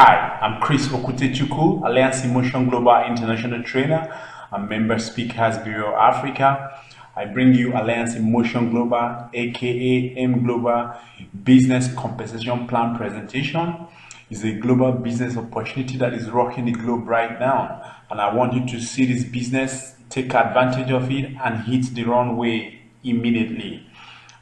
Hi, I'm Chris Okutechukwu, Alliance in Motion Global International Trainer and member speakers Bureau Africa. I bring you Alliance in Motion Global, aka AIM Global Business Compensation Plan presentation. It's a global business opportunity that is rocking the globe right now. And I want you to see this business, take advantage of it, and hit the runway immediately.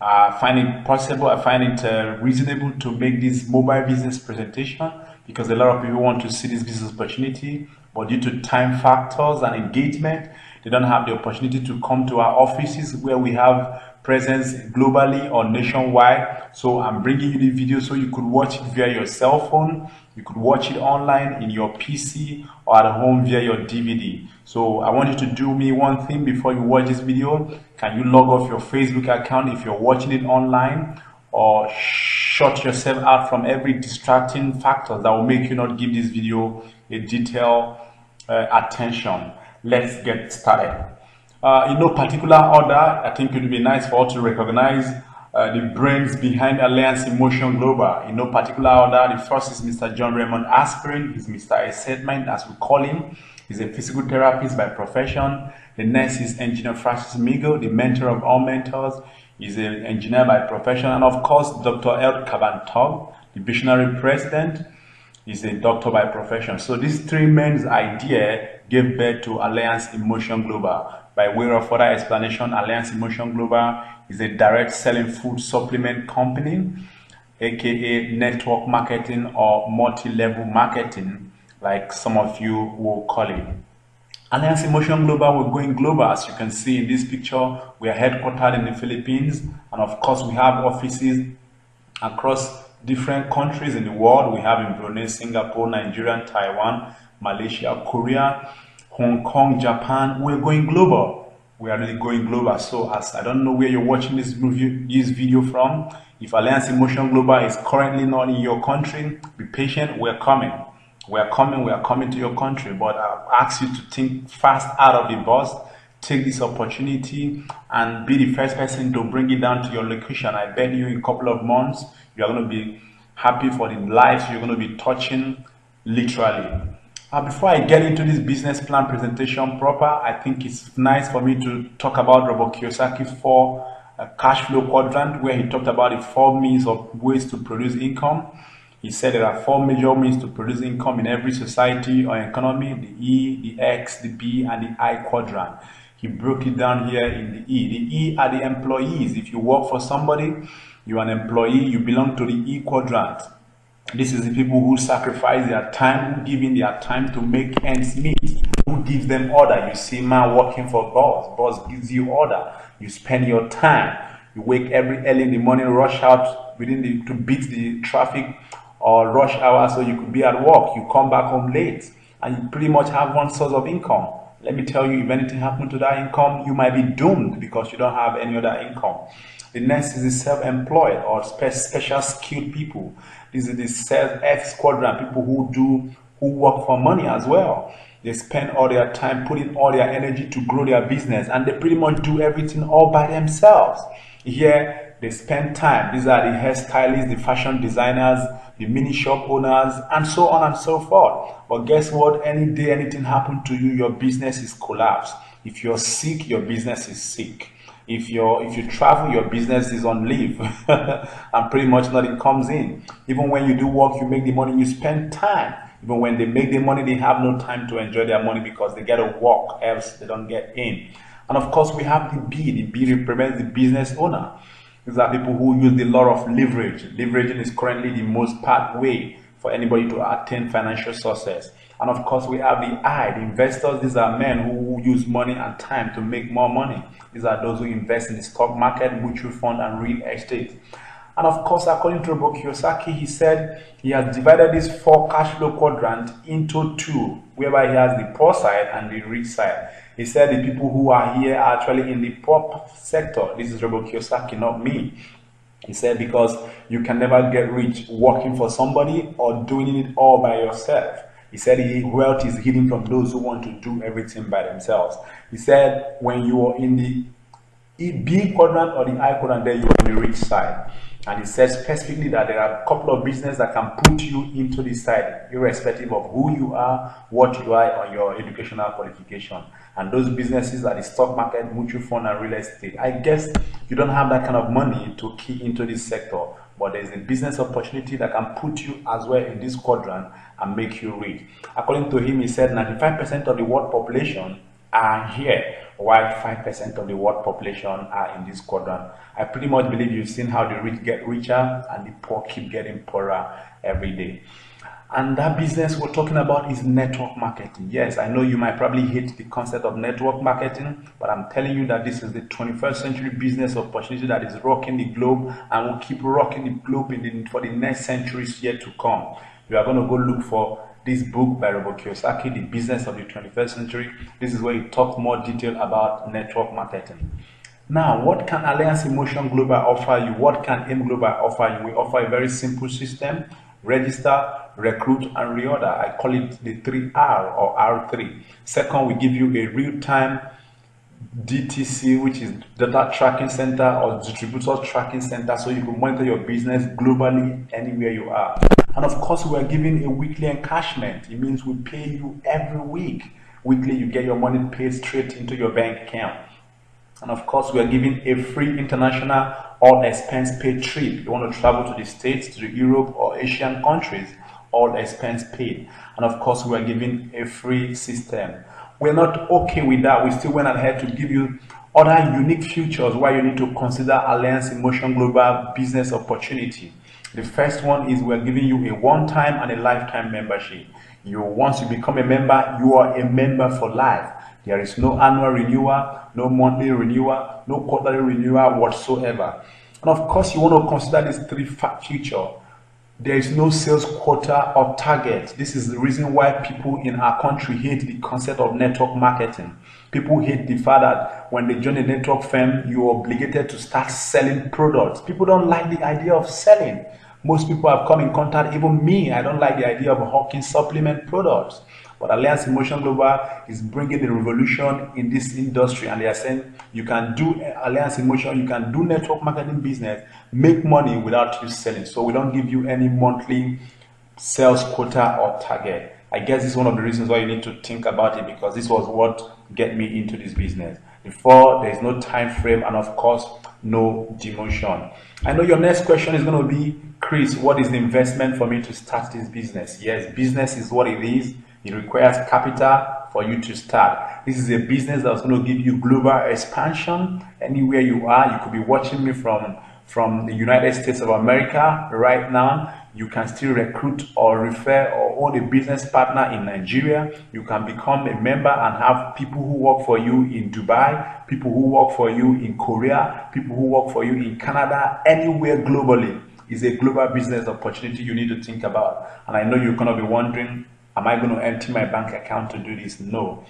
I find it possible, I find it uh, reasonable to make this mobile business presentation because a lot of people want to see this business opportunity, but due to time factors and engagement, they don't have the opportunity to come to our offices where we have presence globally or nationwide. So I'm bringing you the video so you could watch it via your cell phone, you could watch it online in your PC or at home via your DVD. So I want you to do me one thing before you watch this video. Can you log off your Facebook account if you're watching it online or shut yourself out from every distracting factor that will make you not give this video a detailed uh, attention. Let's get started. Uh, in no particular order, I think it would be nice for all to recognize uh, the brains behind Alliance in Motion Global. In no particular order, the first is Mr. John Raymond Aspirin. He's Mr. Assetman, as we call him. He's a physical therapist by profession. The next is Engineer Francis Miguel, the mentor of all mentors. He's an engineer by profession. And of course, Dr. El Kabantog, the visionary president, is a doctor by profession. So these three men's idea gave birth to Alliance in Motion Global. By way of further explanation, Alliance in Motion Global is a direct selling food supplement company, aka network marketing or multi-level marketing, like some of you will call it. Alliance in Motion Global, we're going global. As you can see in this picture, we are headquartered in the Philippines, and of course, we have offices across different countries in the world. We have in Brunei, Singapore, Nigeria, Taiwan, Malaysia, Korea, Hong Kong, Japan. We're going global. We are really going global. So, as I don't know where you're watching this this video from, if Alliance in Motion Global is currently not in your country, be patient. We're coming. We are coming, we are coming to your country, but I ask you to think fast out of the box. Take this opportunity and be the first person to bring it down to your location. I bet you in a couple of months, you're going to be happy for the lives you're going to be touching literally. Uh, before I get into this business plan presentation proper, I think it's nice for me to talk about Robert Kiyosaki's four uh, cash flow quadrant, where he talked about the four means of ways to produce income. He said there are four major means to produce income in every society or economy, the E, the X, the B, and the I quadrant. He broke it down here in the E. The E are the employees. If you work for somebody, you're an employee, you belong to the E quadrant. This is the people who sacrifice their time, who give in their time to make ends meet, who gives them order. You see man working for boss, boss gives you order. You spend your time. You wake every early in the morning, rush out within the to beat the traffic or rush hour so you could be at work. You come back home late and you pretty much have one source of income. Let me tell you, if anything happened to that income, you might be doomed because you don't have any other income. The next is the self-employed or special skilled people. This is the self-F quadrant, people who do who work for money as well. They spend all their time putting all their energy to grow their business and they pretty much do everything all by themselves. Here, they spend time. These are the hairstylists, the fashion designers, the mini shop owners, and so on and so forth. But guess what? Any day anything happened to you, your business is collapsed. If you're sick, your business is sick. If you're if you travel, your business is on leave, and pretty much nothing comes in. Even when you do work, you make the money, you spend time. Even when they make the money, they have no time to enjoy their money because they get to work, else they don't get in. And of course, we have the B. The B represents the business owner. These are people who use the law of leverage. Leveraging is currently the most part way for anybody to attain financial success. And of course, we have the I, the investors. These are men who use money and time to make more money. These are those who invest in the stock market, mutual fund, and real estate. And of course, according to Robert Kiyosaki, he said he has divided this four cash flow quadrant into two, whereby he has the poor side and the rich side. He said the people who are here are actually in the poor sector. This is Robert Kiyosaki, not me. He said because you can never get rich working for somebody or doing it all by yourself. He said wealth is hidden from those who want to do everything by themselves. He said when you are in the B quadrant or the I quadrant, then you're on the rich side. And it says specifically that there are a couple of businesses that can put you into this side, irrespective of who you are, what you are, or your educational qualification. And those businesses are the stock market, mutual fund, and real estate. I guess you don't have that kind of money to key into this sector, but there's a business opportunity that can put you as well in this quadrant and make you rich. According to him, he said 95% of the world population are here, while 5% of the world population are in this quadrant. I pretty much believe you've seen how the rich get richer and the poor keep getting poorer every day. And that business we're talking about is network marketing. Yes, I know you might probably hate the concept of network marketing, but I'm telling you that this is the 21st century business opportunity that is rocking the globe and will keep rocking the globe the, for the next centuries yet to come. You are going to go look for this book by Robert Kiyosaki, The Business of the 21st Century. This is where he talks more detail about network marketing. Now, what can Alliance in Motion Global offer you? What can AIM Global offer you? We offer a very simple system register, recruit, and reorder. I call it the 3R or R3. Second, we give you a real time DTC, which is data tracking center or distributor tracking center, so you can monitor your business globally anywhere you are. And of course, we are giving a weekly encashment. It means we pay you every week. Weekly, you get your money paid straight into your bank account. And of course, we are giving a free international all expense paid trip. You want to travel to the States, to the Europe or Asian countries, all expense paid. And of course, we are giving a free system. We're not okay with that. We still went ahead to give you other unique features why you need to consider Alliance in Motion Global business opportunity. The first one is we're giving you a one-time and a lifetime membership. You once you become a member, you are a member for life. There is no annual renewal, no monthly renewal, no quarterly renewal whatsoever. And of course, you want to consider this three features. There is no sales quota or target. This is the reason why people in our country hate the concept of network marketing. People hate the fact that when they join a network firm, you are obligated to start selling products. People don't like the idea of selling. Most people have come in contact, even me, I don't like the idea of hawking supplement products. But Alliance in Motion Global is bringing the revolution in this industry, and they are saying you can do Alliance in Motion, you can do network marketing business, make money without you selling. So we don't give you any monthly sales quota or target. I guess is one of the reasons why you need to think about it because this was what get me into this business. Before there is no time frame, and of course, no demotion. I know your next question is going to be Chris, what is the investment for me to start this business? Yes, business is what it is. It requires capital for you to start. This is a business that's going to give you global expansion anywhere you are. You could be watching me from from the United States of America right now. You can still recruit or refer or own a business partner in Nigeria. You can become a member and have people who work for you in Dubai, people who work for you in Korea, people who work for you in Canada, anywhere globally is a global business opportunity you need to think about. And I know you're going to be wondering, am I going to empty my bank account to do this? No.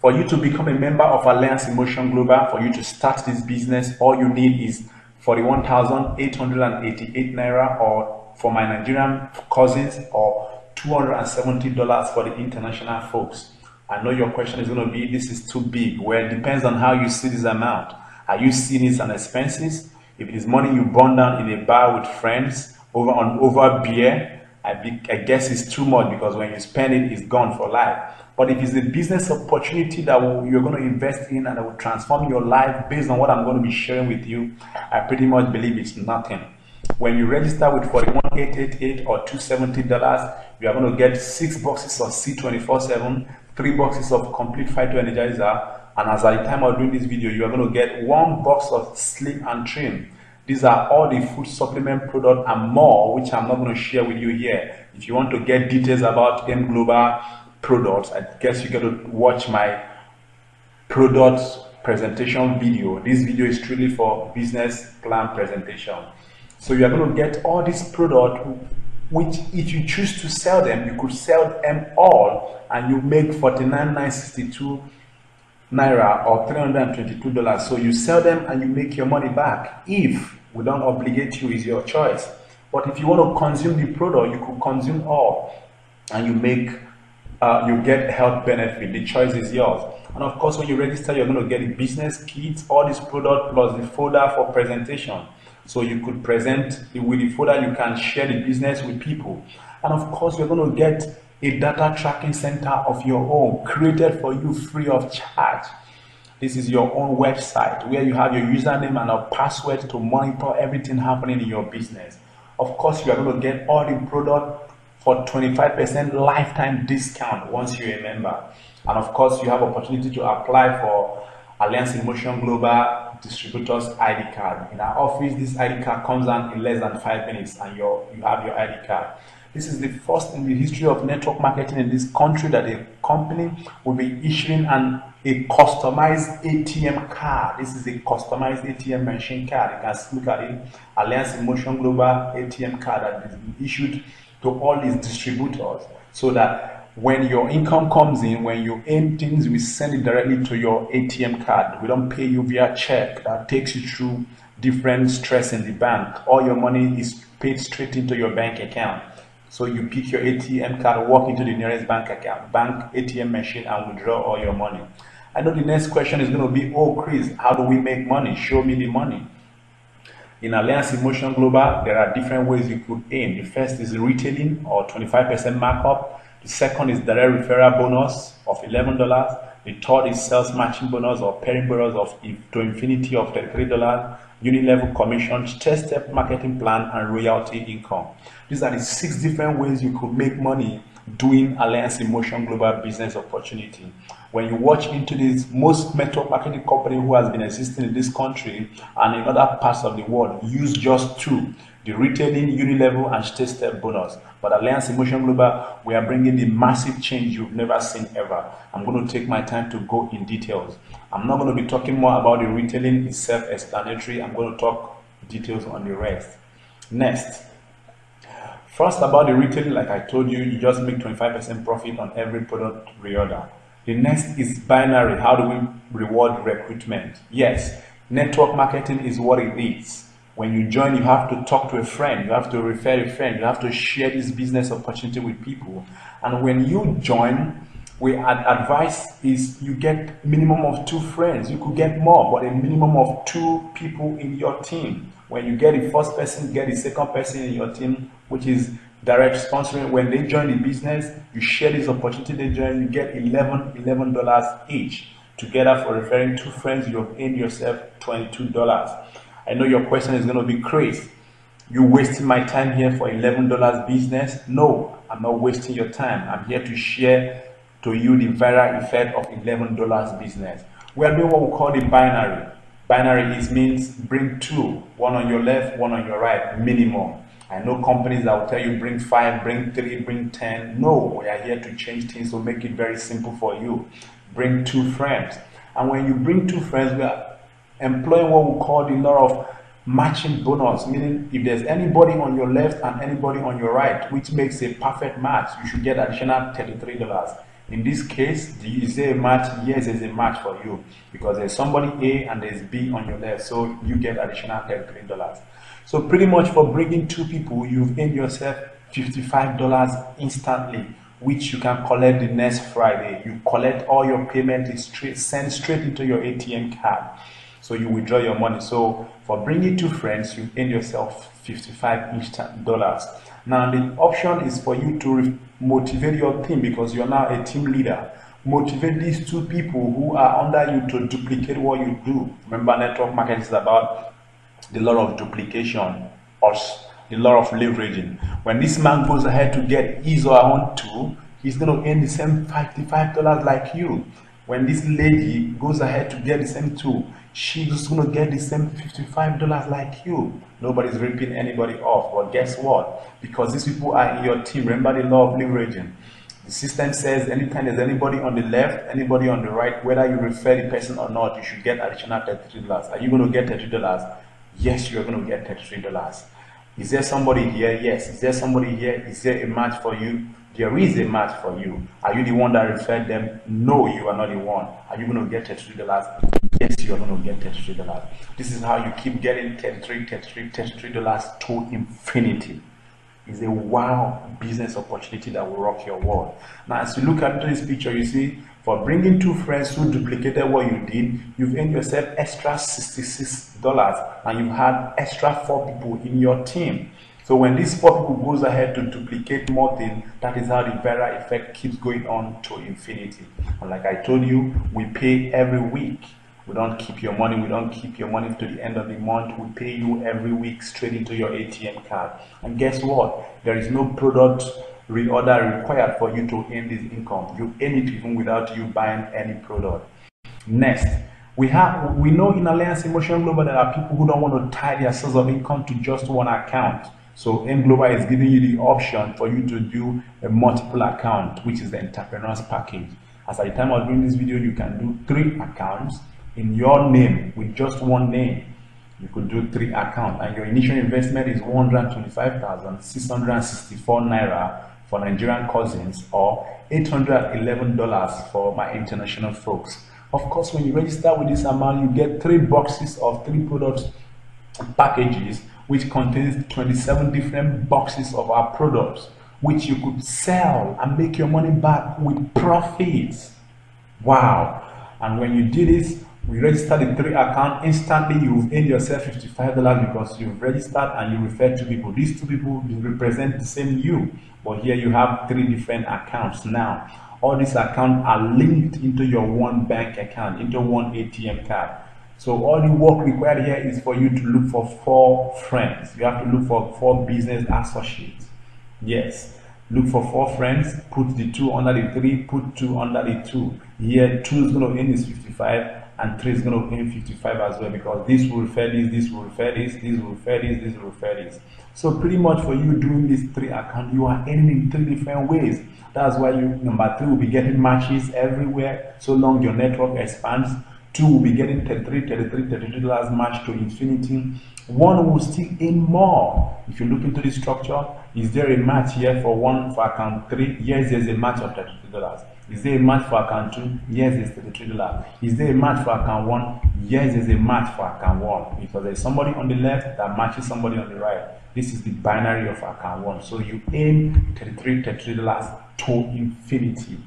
For you to become a member of Alliance in Motion Global, for you to start this business, all you need is 41,888 naira or for my Nigerian cousins or $270 for the international folks. I know your question is going to be, this is too big. Well, it depends on how you see this amount. Are you seeing it as expenses? If it is money you burn down in a bar with friends over on over beer, I, be, I guess it's too much because when you spend it, it's gone for life. But if it's a business opportunity that will, you're going to invest in and that will transform your life based on what I'm going to be sharing with you, I pretty much believe it's nothing. When you register with 41888 or $270, you are going to get six boxes of C24-7, three boxes of complete Phyto Energizer, and as at the time of doing this video, you are going to get one box of Sleep and Trim. These are all the food supplement product and more, which I'm not going to share with you here. If you want to get details about AIM Global products, I guess you got to watch my product presentation video. This video is truly for business plan presentation. So you are going to get all these products which if you choose to sell them, you could sell them all and you make 49,962 naira or $322. So you sell them and you make your money back. If we don't obligate you, is your choice. But if you want to consume the product, you could consume all and you make uh, you get health benefit. The choice is yours. And of course, when you register, you're going to get the business kit, all this product plus the folder for presentation. So you could present with the folder, you can share the business with people. And of course, you're going to get a data tracking center of your own created for you free of charge. This is your own website where you have your username and a password to monitor everything happening in your business. Of course, you are going to get all the product for 25% lifetime discount once you're a member. And of course, you have opportunity to apply for Alliance in Motion Global Distributors ID card. In our office, this ID card comes out in less than five minutes and you you have your ID card. This is the first in the history of network marketing in this country that a company will be issuing an a customized ATM card. This is a customized ATM machine card. You can look at it. Alliance in Motion Global ATM card that is issued to all these distributors so that when your income comes in, when you earn things, we send it directly to your ATM card. We don't pay you via check that takes you through different stress in the bank. All your money is paid straight into your bank account. So you pick your ATM card, walk into the nearest bank account, bank ATM machine, and withdraw all your money. I know the next question is going to be, oh, Chris, how do we make money? Show me the money. In Alliance in Motion Global, there are different ways you could aim. The first is retailing or 25% markup. The second is direct referral bonus of $11. The third is sales matching bonus or pairing bonus of to infinity of $33. Unit level commissions, test step marketing plan, and royalty income. These are the six different ways you could make money doing Alliance in Motion Global business opportunity. When you watch into this, most network marketing company who has been existing in this country and in other parts of the world use just two, the retailing, unilevel, and state step bonus. But Alliance in Motion Global, we are bringing the massive change you've never seen ever. I'm going to take my time to go in details. I'm not going to be talking more about the retailing, it's self-explanatory. I'm going to talk details on the rest. Next, First, about the retailing, like I told you, you just make 25% profit on every product reorder. The next is binary. How do we reward recruitment? Yes, network marketing is what it is. When you join, you have to talk to a friend, you have to refer a friend, you have to share this business opportunity with people. And when you join, we ad- advice is you get minimum of two friends. You could get more, but a minimum of two people in your team. When you get the first person, get the second person in your team, which is direct sponsoring. When they join the business, you share this opportunity they join, you get 11 $11 each. Together for referring two friends, you have earned yourself $22. I know your question is going to be crazy. You wasting my time here for $11 business? No, I'm not wasting your time. I'm here to share to you the viral effect of $11 business. We are doing what we call the binary. Binary is means bring two, one on your left, one on your right, minimum. I know companies that will tell you bring five, bring three, bring ten. No, we are here to change things to make it very simple for you. Bring two friends. And when you bring two friends, we are employing what we call the law of matching bonus, meaning if there's anybody on your left and anybody on your right, which makes a perfect match, you should get additional $33. In this case, is there a match? Yes, there's a match for you because there's somebody A and there's B on your left, so you get additional $33. So pretty much for bringing two people, you've earned yourself $55 instantly, which you can collect the next Friday. You collect all your payment is straight, sent straight into your ATM card. So you withdraw your money. So for bringing two friends, you earn yourself 55 instant dollars. Now the option is for you to motivate your team because you're now a team leader. Motivate these two people who are under you to duplicate what you do. Remember, network marketing is about the law of duplication or the law of leveraging. When this man goes ahead to get his or her own tool, he's going to earn the same $55 like you. When this lady goes ahead to get the same tool, she's to get the same $55 like you. Nobody's ripping anybody off. But guess what? Because these people are in your team, remember the law of leveraging. The system says anytime there's anybody on the left, anybody on the right, whether you refer the person or not, you should get additional $33. Are you going to get $30? Yes, you're going to get $33. Is there somebody here? Yes. Is there somebody here? Is there a match for you? There is a match for you. Are you the one that referred them? No, you are not the one. Are you going to get $33? Yes, you are going to get $33. This is how you keep getting $33, $33, $33 to infinity. Is a wow business opportunity that will rock your world. Now, as you look at this picture, you see for bringing two friends who duplicated what you did, you've earned yourself extra $66 and you had extra four people in your team. So when these four people goes ahead to duplicate more things, that is how the viral effect keeps going on to infinity. And like I told you, we pay every week. We don't keep your money. We don't keep your money to the end of the month. We pay you every week straight into your ATM card. And guess what? There is no product reorder required for you to earn this income. You earn it even without you buying any product. Next, we have we know in Alliance in Motion Global there are people who don't want to tie their source of income to just one account. So AIM Global is giving you the option for you to do a multiple account, which is the entrepreneurs package. As at the time of doing this video, you can do three accounts in your name with just one name. You could do three accounts and your initial investment is 125,664 naira for Nigerian cousins or $811 for my international folks. Of course, when you register with this amount, you get three boxes of three product packages, which contains 27 different boxes of our products, which you could sell and make your money back with profits. Wow. And when you do this, we register the three account instantly you've earned yourself $55 because you've registered and you refer to people. These two people represent the same you but here you have three different accounts. Now all these accounts are linked into your one bank account into one atm card. So all the work required here is for you to look for four friends. You have to look for four business associates. Yes. Look for four friends. Put the two under the three put two under the two. Here two is going to end is 55 and 3 is going to gain 55 as well because this will refer this, this will refer this, this will refer this, this will refer this. So pretty much for you doing these three accounts, you are earning in three different ways. That's why you, number three, will be getting matches everywhere so long your network expands. Two will be getting 33, 33, 33 dollars match to infinity. One will still earn more. If you look into the structure, is there a match here for one for account three? Yes, there's a match of 33 dollars. Is there a match for account 2? Yes, there's $33. Is there a match for account 1? Yes, there's a match for account 1 because there's somebody on the left that matches somebody on the right. This is the binary of account 1. So you aim 33 $33 to infinity.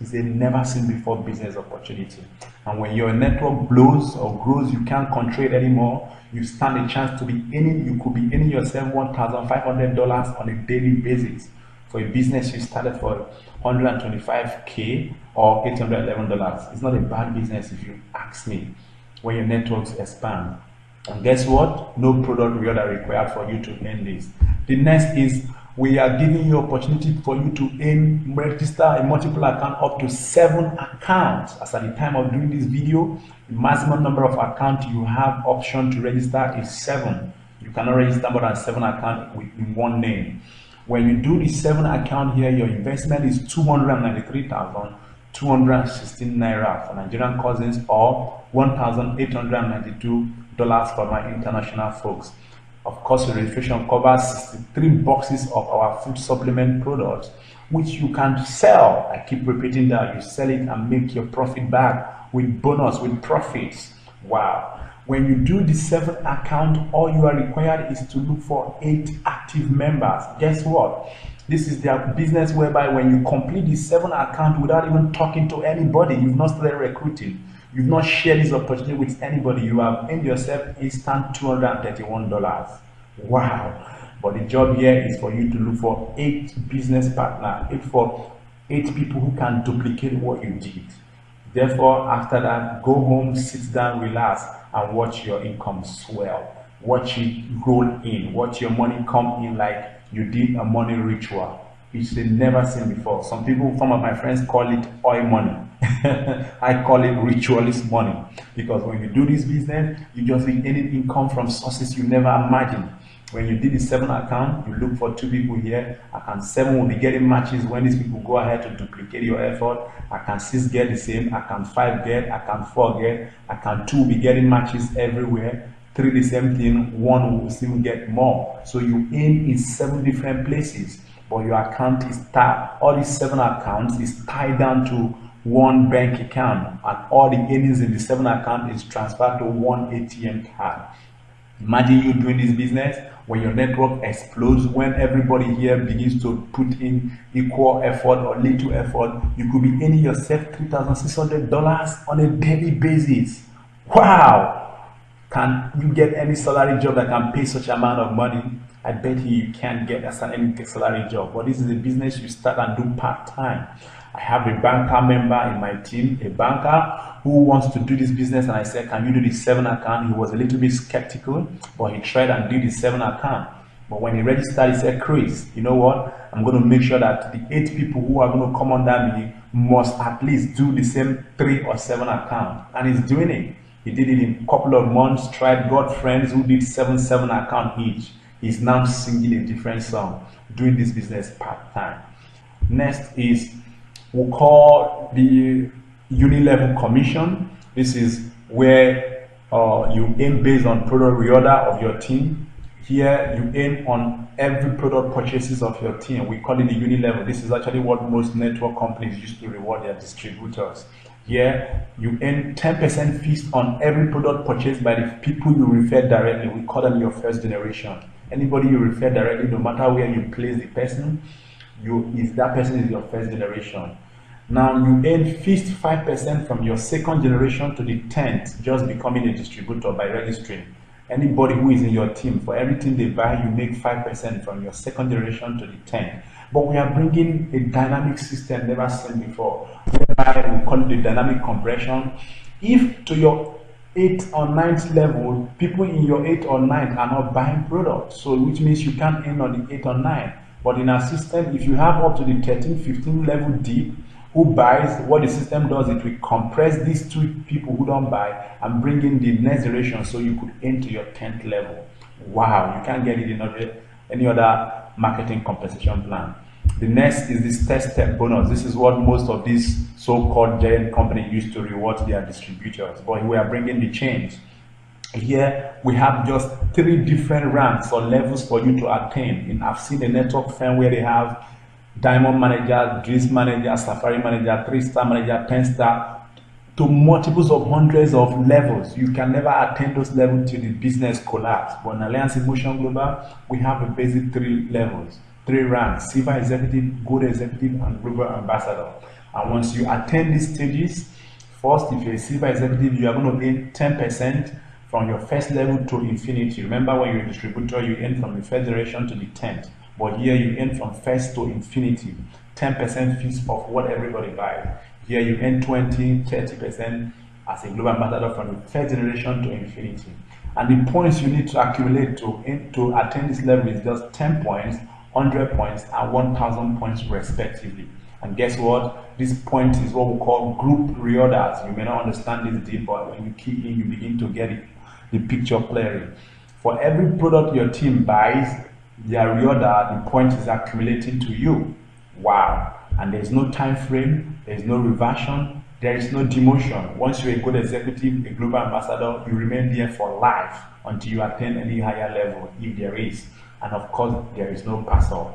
It's a never seen before business opportunity. And when your network blows or grows, you can't control it anymore. You stand a chance to be earning, you could be earning yourself $1,500 on a daily basis for a business you started for 125k or $811. It's not a bad business if you ask me when your networks expand. And guess what? No product are required for you to earn this. The next is we are giving you opportunity for you to earn register a multiple account up to seven accounts. As at the time of doing this video, the maximum number of accounts you have option to register is seven. You cannot register more than seven accounts with one name. When you do the seven account here, your investment is 293,216 naira for Nigerian cousins or $1,892 for my international folks. Of course, the registration covers 63 boxes of our food supplement products, which you can sell. I keep repeating that you sell it and make your profit back with bonus, with profits. Wow. When you do the seven account, all you are required is to look for eight active members. Guess what? This is their business whereby when you complete the seven account without even talking to anybody, you've not started recruiting, you've not shared this opportunity with anybody, you have earned yourself instant $231. Wow. But the job here is for you to look for eight business partners, eight for eight people who can duplicate what you did. Therefore, after that, go home, sit down, relax, and watch your income swell. Watch it roll in. Watch your money come in like you did a money ritual. It's never seen before. Some people, some of my friends call it oil money. I call it ritualist money because when you do this business, you just get any income from sources you never imagined. When you did the seven account, you look for two people here. Account seven will be getting matches when these people go ahead to duplicate your effort. Account six get the same. Account five get. Account four get. Account two will be getting matches everywhere. Three the same thing. One will still get more. So you aim in seven different places, but your account is tied. All these seven accounts is tied down to one bank account, and all the earnings in the seven account is transferred to one ATM card. Imagine you doing this business when your network explodes, when everybody here begins to put in equal effort or little effort, you could be earning yourself $3,600 on a daily basis. Wow! Can you get any salary job that can pay such amount of money? I bet you you can't get any salary job. But this is a business you start and do part time. I have a banker member in my team, a banker who wants to do this business. And I said, Can you do the seven account? He was a little bit skeptical, but he tried and did the seven account. But when he registered, he said, Chris, you know what? I'm going to make sure that the eight people who are going to come under me must at least do the same three or seven account. And he's doing it. He did it in a couple of months, tried, got friends who did seven, seven account each. He's now singing a different song, doing this business part time. Next is we call the Unilevel Commission. This is where uh, you aim based on product reorder of your team. Here you aim on every product purchases of your team. We call it the Unilevel. This is actually what most network companies used to reward their distributors. Here you earn 10% fees on every product purchased by the people you refer directly. We call them your first generation. Anybody you refer directly, no matter where you place the person, you is that person is your first generation. Now you earn 55% from your second generation to the 10th just becoming a distributor by registering. Anybody who is in your team, for everything they buy, you make 5% from your second generation to the 10th. But we are bringing a dynamic system never seen before, whereby we call it the dynamic compression. If to your 8th or 9th level, people in your 8th or 9th are not buying products, so which means you can't end on the 8th or 9th. But in our system, if you have up to the 13, 15 level deep, who buys, what the system does, it will compress these two people who don't buy and bring in the next generation so you could enter your 10th level. Wow, you can't get it in any other marketing compensation plan. The next is this test step bonus. This is what most of these so-called giant companies used to reward their distributors, but we are bringing the change. Here we have just three different ranks or levels for you to attain. And I've seen a network firm where they have diamond manager, dreams manager, safari manager, three star manager, 10 star, to multiples of hundreds of levels. You can never attain those levels till the business collapse. But in Alliance in Motion Global, we have a basic three levels, three ranks, silver executive, gold executive, and global ambassador. And once you attain these stages, first, if you're a silver executive, you are going to gain 10% from your first level to infinity. Remember when you're a distributor, you earn from the first generation to the 10th. But here you earn from first to infinity, 10% fees of what everybody buys. Here you earn 20, 30% as a global ambassador from the first generation to infinity. And the points you need to accumulate to, to attain this level is just 10 points, 100 points, and 1000 points respectively. And guess what? This point is what we call group reorders. You may not understand this deep, but when you key in, you begin to get it, the picture clearly. For every product your team buys, their reorder, the point is accumulating to you. Wow. And there's no time frame, there's no reversion, there is no demotion. Once you're a good executive, a global ambassador, you remain there for life until you attain any higher level, if there is. And of course, there is no pass off.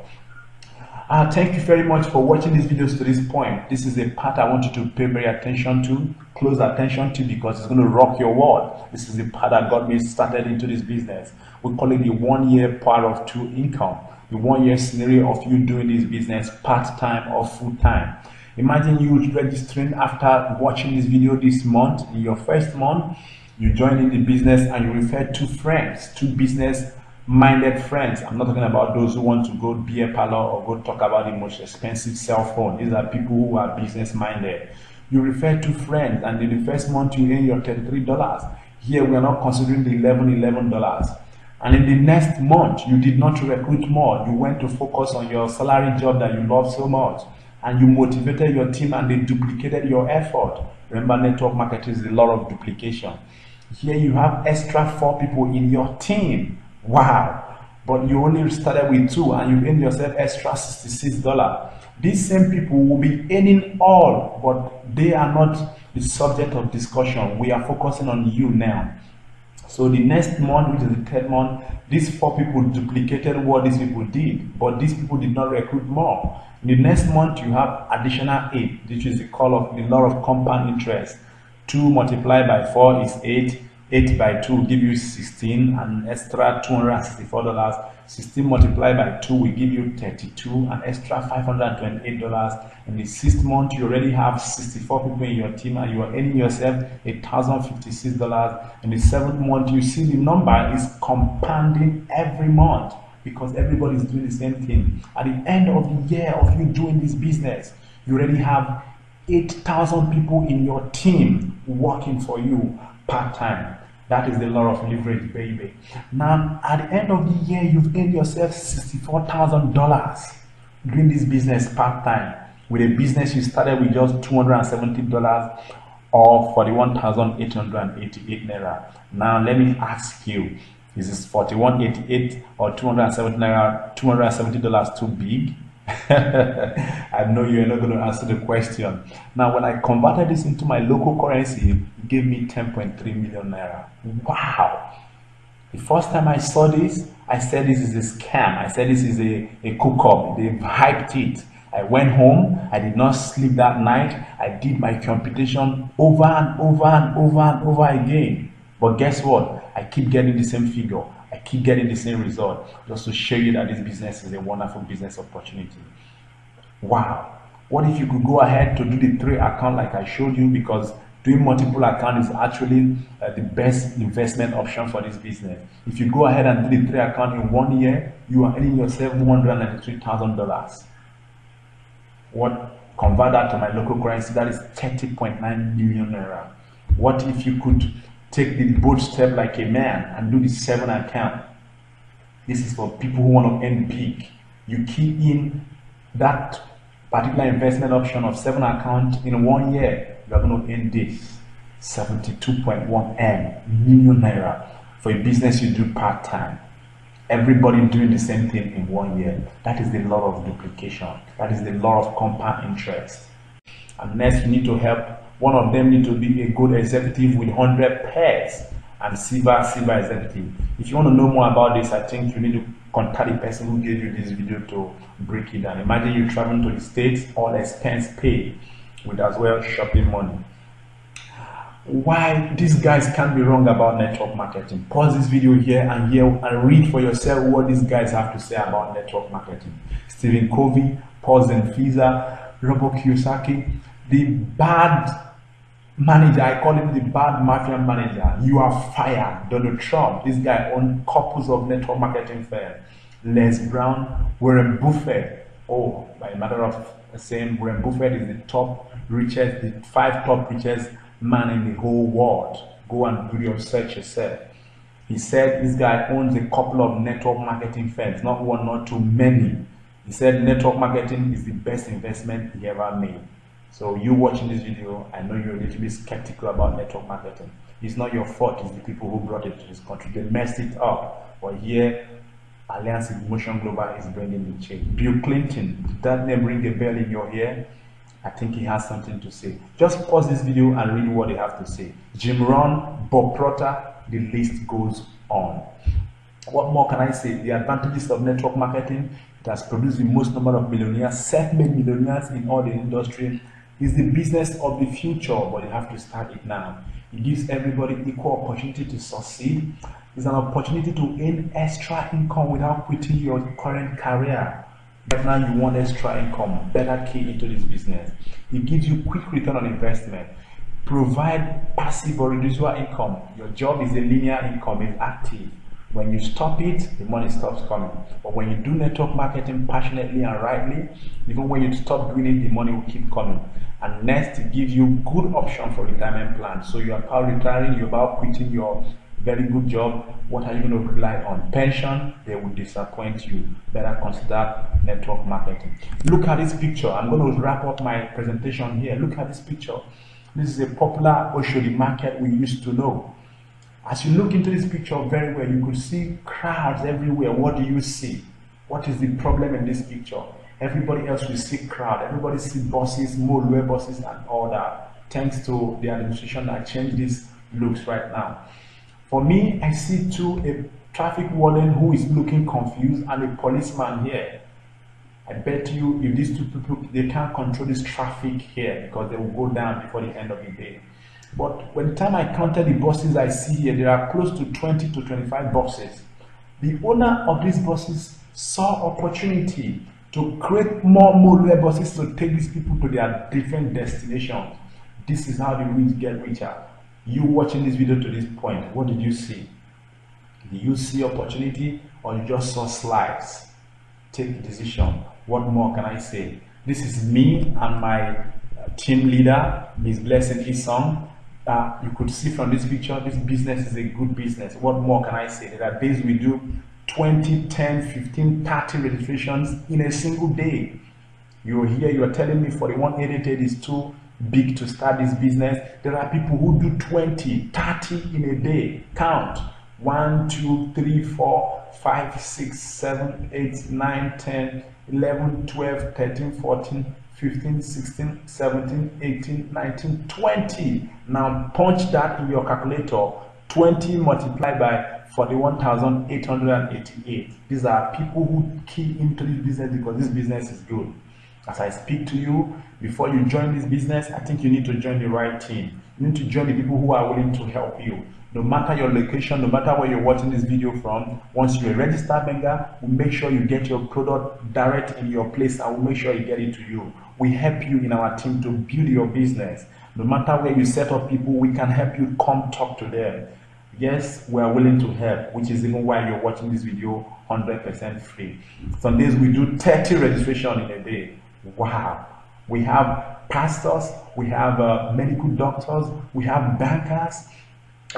Uh, thank you very much for watching these videos to this point. This is a part I want you to pay very attention to, close attention to because it's going to rock your world. This is the part that got me started into this business. We call it the one year power of two income. The one year scenario of you doing this business part-time or full-time. Imagine you registering after watching this video this month, in your first month, you join in the business and you refer two friends, two business minded friends. I'm not talking about those who want to go be a parlor or go talk about the most expensive cell phone. These are people who are business minded. You refer to friends, and in the first month you earn your $33. Here we are not considering the $11, $11. And in the next month, you did not recruit more. You went to focus on your salary job that you love so much. And you motivated your team and they duplicated your effort. Remember, network marketing is a lot of duplication. Here you have extra four people in your team Wow. But you only started with two and you earned yourself extra $66. These same people will be earning all, but they are not the subject of discussion. We are focusing on you now. So the next month, which is the third month, these four people duplicated what these people did, but these people did not recruit more. In the next month, you have additional eight, which is the call of the law of compound interest. Two multiplied by four is eight 8 by 2 will give you 16 and extra $264. 16 multiplied by 2 will give you 32 and extra $528. In the sixth month, you already have 64 people in your team and you are earning yourself $1,056. In the seventh month, you see the number is compounding every month because everybody is doing the same thing. At the end of the year of you doing this business, you already have 8,000 people in your team working for you part time. That is the law of leverage, baby. Now, at the end of the year, you've earned yourself $64,000 doing this business part time with a business you started with just $270 or 41,888 naira. Now, let me ask you is this 4188 or 270 naira, $270 too big? I know you're not going to answer the question. Now, when I converted this into my local currency, it gave me 10.3 million naira. Wow! The first time I saw this, I said this is a scam. I said this is a, a cook up. They've hyped it. I went home. I did not sleep that night. I did my computation over and over and over and over again. But guess what? I keep getting the same figure. I keep getting the same result just to show you that this business is a wonderful business opportunity. Wow. What if you could go ahead to do the three account like I showed you because doing multiple account is actually uh, the best investment option for this business. If you go ahead and do the three account in one year, you are earning yourself $193,000. What convert that to my local currency, that is 30.9 million naira. What if you could take the bold step like a man and do the seven account. This is for people who want to earn big. You key in that particular investment option of seven account in one year, you are going to earn this 72.1 M million naira for a business you do part time. Everybody doing the same thing in one year. That is the law of duplication. That is the law of compound interest. And next, you need to help one of them need to be a good executive with 100 pairs and silver, silver executive. If you want to know more about this, I think you need to contact the person who gave you this video to break it down. Imagine you traveling to the States, all expense paid, with as well shopping money. Why these guys can't be wrong about network marketing? Pause this video here and here and read for yourself what these guys have to say about network marketing. Stephen Covey, Paul Zane Pilzer, Robert Kiyosaki, the bad manager, I call him the bad mafia manager. You are fired. Donald Trump, this guy owned couples of network marketing firms. Les Brown, Warren Buffett. Oh, by a matter of saying, Warren Buffett is the top richest, the five top richest man in the whole world. Go and do your search yourself. He said this guy owns a couple of network marketing firms, not one, not too many. He said network marketing is the best investment he ever made. So you watching this video, I know you're a little bit skeptical about network marketing. It's not your fault, it's the people who brought it to this country. They messed it up. But here, Alliance Motion Global is bringing the change. Bill Clinton, did that name ring a bell in your ear? I think he has something to say. Just pause this video and read what they have to say. Jim Rohn, Bob Proctor, the list goes on. What more can I say? The advantages of network marketing, it has produced the most number of millionaires, self-made millionaires in all the industry it's the business of the future, but you have to start it now. It gives everybody equal opportunity to succeed. It's an opportunity to earn extra income without quitting your current career. Right now, you want extra income, better key into this business. It gives you quick return on investment. Provide passive or residual income. Your job is a linear income, it's active. When you stop it, the money stops coming. But when you do network marketing passionately and rightly, even when you stop doing it, the money will keep coming. And next, it gives you good option for retirement plan. So you are about retiring, you're about quitting your very good job. What are you going to rely on? Pension, they will disappoint you. Better consider network marketing. Look at this picture. I'm going to wrap up my presentation here. Look at this picture. This is a popular Oshodi market we used to know. As you look into this picture very well, you could see crowds everywhere. What do you see? What is the problem in this picture? Everybody else will see crowd. Everybody see buses, more buses and all that. Thanks to the administration that changed these looks right now. For me, I see too a traffic warden who is looking confused and a policeman here. I bet you if these two people, they can't control this traffic here because they will go down before the end of the day. But when the time I counted the buses I see here, there are close to 20 to 25 buses. The owner of these buses saw opportunity to create more Molue buses to take these people to their different destinations. This is how the rich get richer. You watching this video to this point, what did you see? Did you see opportunity or you just saw slides? Take decision. What more can I say? This is me and my team leader, Ms. Blessing Isong. You could see from this picture, this business is a good business. What more can I say? That days we do 20, 10, 15, 30 registrations in a single day. You're here, you're telling me 4188 is too big to start this business. There are people who do 20, 30 in a day. Count 1, 2, 3, 4, 5, 6, 7, 8, 9, 10, 11, 12, 13, 14, 15, 16, 17, 18, 19, 20. Now punch that in your calculator. 20 multiplied by 41,888. These are people who key into this business because this business is good. As I speak to you, before you join this business, I think you need to join the right team. You need to join the people who are willing to help you. No matter your location, no matter where you're watching this video from, once you're a registered member, we'll make sure you get your product direct in your place and we'll make sure you get it to you. We help you in our team to build your business. No matter where you set up people, we can help you come talk to them. Yes, we are willing to help, which is even why you're watching this video 100% free. Some days we do 30 registration in a day. Wow. We have pastors, we have uh, medical doctors, we have bankers,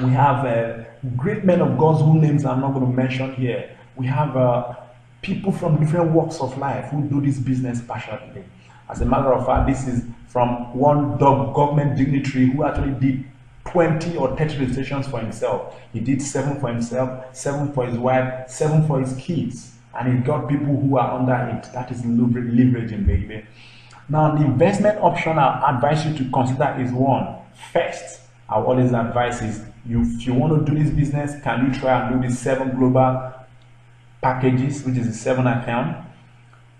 we have uh, great men of God whose names I'm not going to mention here. We have uh, people from different walks of life who do this business passionately. As a matter of fact, this is from one government dignitary who actually did 20 or 30 registrations for himself. He did seven for himself, seven for his wife, seven for his kids. And he got people who are under it. That is leveraging, baby. Now, the investment option I advise you to consider is one. First, I always advise is you, if you want to do this business, can you try and do the seven global packages, which is a seven account?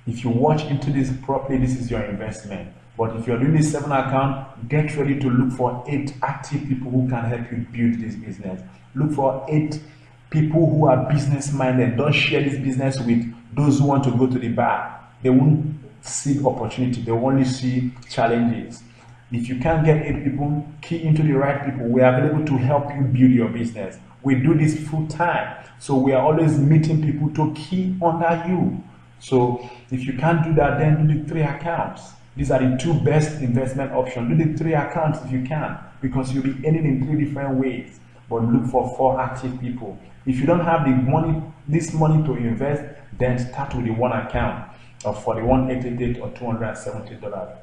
If you watch into this properly, this is your investment. But if you're doing this seven account, get ready to look for eight active people who can help you build this business. Look for eight people who are business minded. Don't share this business with those who want to go to the bar. They won't see opportunity, they only see challenges. If you can't get eight people, key into the right people. We are available to help you build your business. We do this full time. So we are always meeting people to key under you. So if you can't do that, then do the three accounts. These are the two best investment options. Do the three accounts if you can, because you'll be earning in three different ways. But look for four active people. If you don't have the money, this money to invest, then start with the one account of 4188 or $270.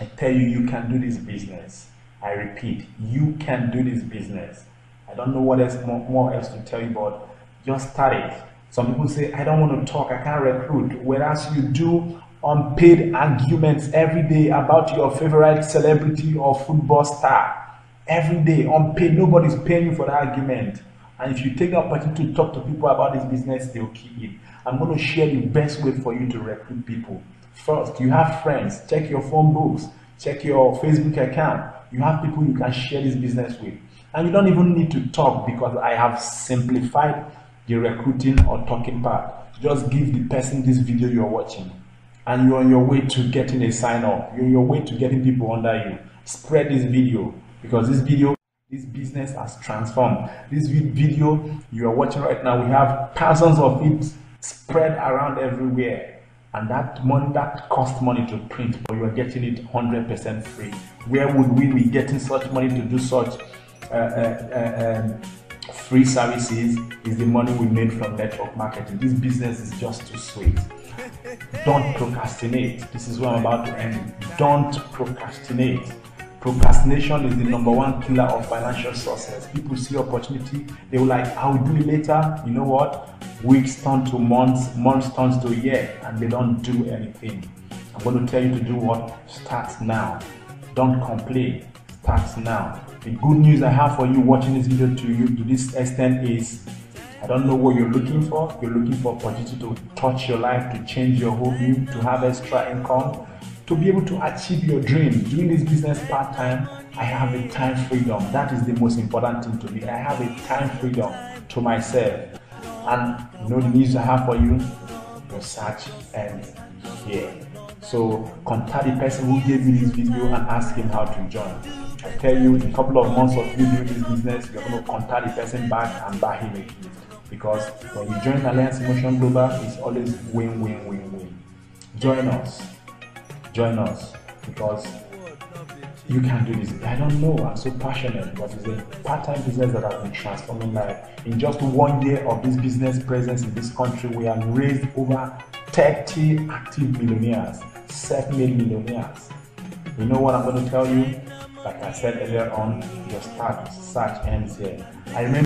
I tell you, you can do this business. I repeat, you can do this business. I don't know what else more, more else to tell you, but just start it. Some people say, I don't want to talk, I can't recruit. Whereas you do unpaid arguments every day about your favorite celebrity or football star. Every day, unpaid, nobody's paying you for the argument. And if you take the opportunity to talk to people about this business, they'll keep it. I'm going to share the best way for you to recruit people. First, you have friends. Check your phone books. Check your Facebook account. You have people you can share this business with. And you don't even need to talk because I have simplified the recruiting or talking part. Just give the person this video you're watching. And you're on your way to getting a sign up. You're on your way to getting people under you. Spread this video because this video this business has transformed. This video you are watching right now, we have thousands of it spread around everywhere. And that money that costs money to print, but you are getting it 100% free. Where would we be getting such money to do such uh, uh, uh, um, free services? Is the money we made from network marketing. This business is just too sweet. Don't procrastinate. This is what I'm about to end. Don't procrastinate. Procrastination is the number one killer of financial success. People see opportunity, they will like, I'll do it later. You know what? Weeks turn to months, months turn to a year, and they don't do anything. I'm going to tell you to do what? Start now. Don't complain. Start now. The good news I have for you watching this video to you to this extent is I don't know what you're looking for. You're looking for opportunity to touch your life, to change your hobby, to have extra income to be able to achieve your dream, doing this business part time I have a time freedom. That is the most important thing to me. I have a time freedom to myself. And you know the news I have for you? Your search ends here. So contact the person who gave me this video and ask him how to join. I tell you, in a couple of months of you doing this business, you're going to contact the person back and buy him a gift. Because when you join Alliance Motion Global, it's always win, win, win, win. Join us. Join us because you can do this. I don't know. I'm so passionate, but it's a part-time business that has been transforming life. In just one year of this business presence in this country, we have raised over 30 active millionaires, self-made millionaires. You know what I'm going to tell you? Like I said earlier on, your start search ends here. I remember